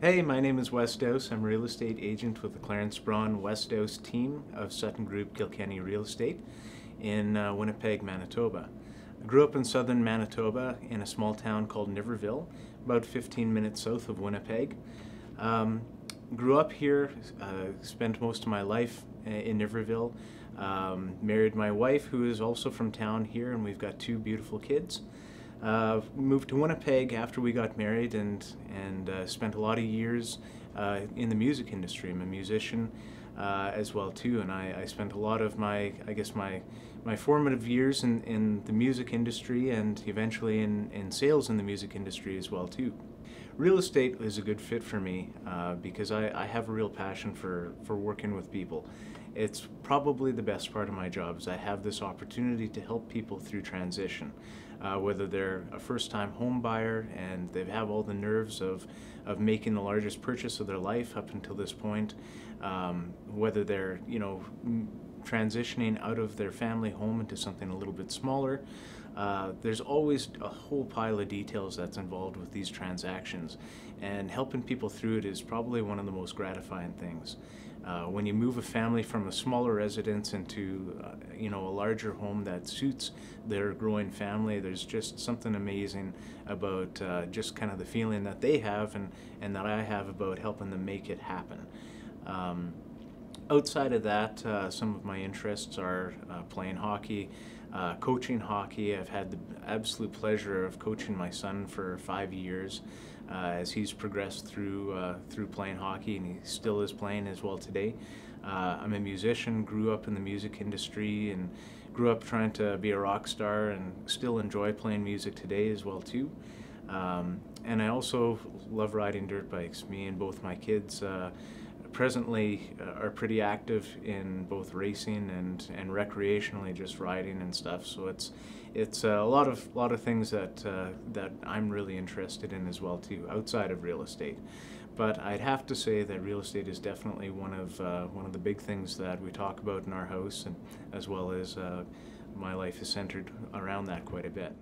Hey, my name is Wes Dowse. I'm a real estate agent with the Clarence Braun Wes Dowse team of Sutton Group Kilkenny Real Estate in uh, Winnipeg, Manitoba. I grew up in southern Manitoba in a small town called Niverville, about 15 minutes south of Winnipeg. Um, grew up here, uh, spent most of my life in Niverville. Um, married my wife, who is also from town here, and we've got two beautiful kids. Uh, moved to Winnipeg after we got married and, and uh, spent a lot of years uh, in the music industry. I'm a musician uh, as well too, and I, I, spent a lot of my, I guess my, my formative years in, in the music industry and eventually in, in sales in the music industry as well too. Real estate is a good fit for me uh, because I, I have a real passion for, for working with people. It's probably the best part of my job is I have this opportunity to help people through transition, uh, whether they're a first-time home buyer and they have all the nerves of, of making the largest purchase of their life up until this point, um, whether they're you know transitioning out of their family home into something a little bit smaller. Uh, there's always a whole pile of details that's involved with these transactions, and helping people through it is probably one of the most gratifying things. Uh, when you move a family from a smaller residence into, uh, you know, a larger home that suits their growing family, there's just something amazing about uh, just kind of the feeling that they have and, and that I have about helping them make it happen. Um, outside of that, uh, some of my interests are uh, playing hockey, uh, coaching hockey. I've had the absolute pleasure of coaching my son for five years as he's progressed through uh, through playing hockey, and he still is playing as well today. Uh, I'm a musician, grew up in the music industry, and grew up trying to be a rock star, and still enjoy playing music today as well too. Um, and I also love riding dirt bikes. Me and both my kids uh, presently uh, are pretty active in both racing and, and recreationally just riding and stuff. So it's it's a lot of lot of things that uh, that I'm really interested in as well too, outside of real estate. But I'd have to say that real estate is definitely one of uh, one of the big things that we talk about in our house, and as well as uh, my life is centered around that quite a bit.